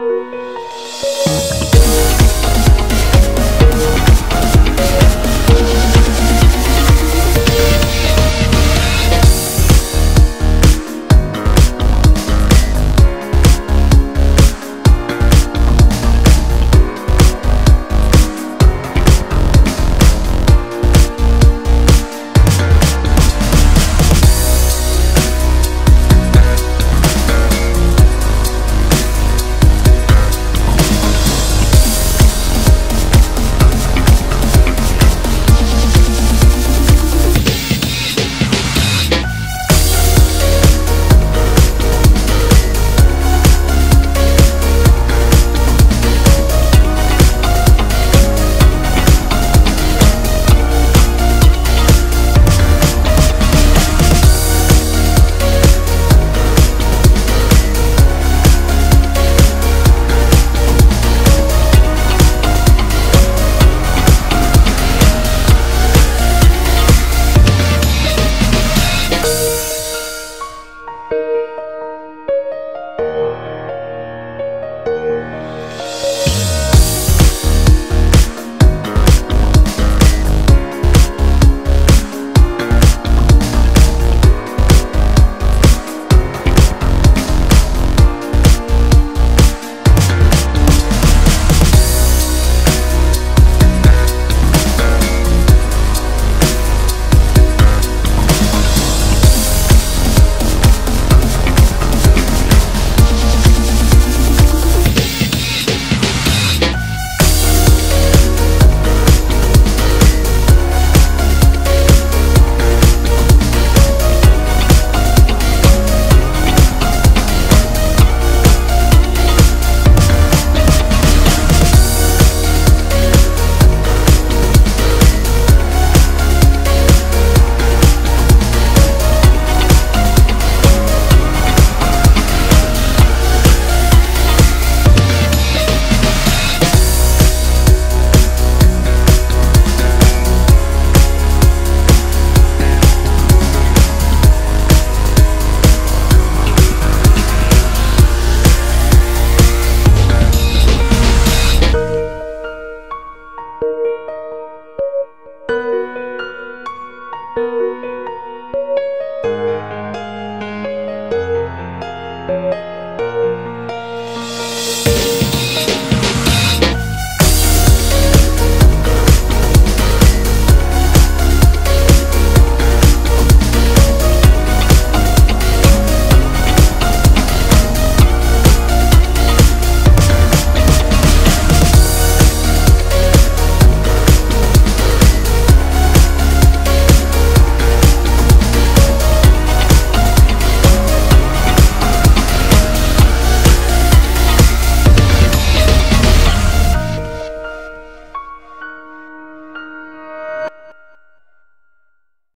Música